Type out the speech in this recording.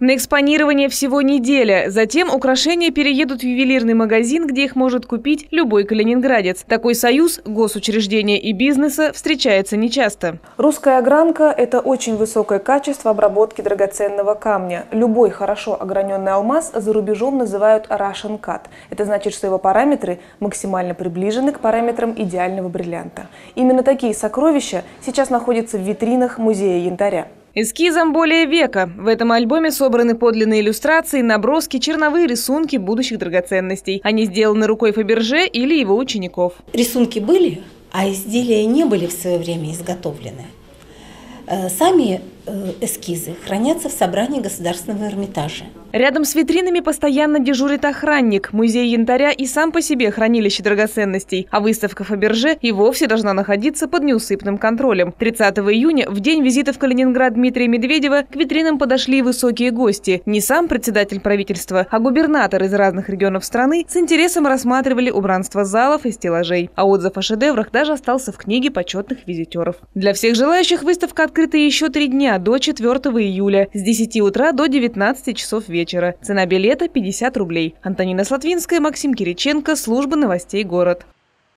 На экспонирование всего неделя. Затем украшения переедут в ювелирный магазин, где их может купить любой калининградец. Такой союз госучреждения и бизнеса встречается нечасто. Русская огранка – это очень высокое качество обработки драгоценного камня. Любой хорошо ограненный алмаз за рубежом называют Russian Cut. Это значит, что его параметры максимально приближены к параметрам идеального бриллианта. Именно такие сокровища сейчас находятся в витринах музея янтаря. Эскизом более века. В этом альбоме собраны подлинные иллюстрации, наброски, черновые рисунки будущих драгоценностей. Они сделаны рукой Фаберже или его учеников. Рисунки были, а изделия не были в свое время изготовлены. Э, сами эскизы хранятся в собрании Государственного Эрмитажа. Рядом с витринами постоянно дежурит охранник. Музей янтаря и сам по себе хранилище драгоценностей, а выставка Фаберже и вовсе должна находиться под неусыпным контролем. 30 июня, в день визита в Калининград Дмитрия Медведева, к витринам подошли высокие гости. Не сам председатель правительства, а губернатор из разных регионов страны с интересом рассматривали убранство залов и стеллажей. А отзыв о шедеврах даже остался в книге почетных визитеров. Для всех желающих выставка открыта еще три дня, до 4 июля, с 10 утра до 19 часов вечера. Цена билета 50 рублей. Антонина Слатвинская, Максим Кириченко, служба новостей «Город».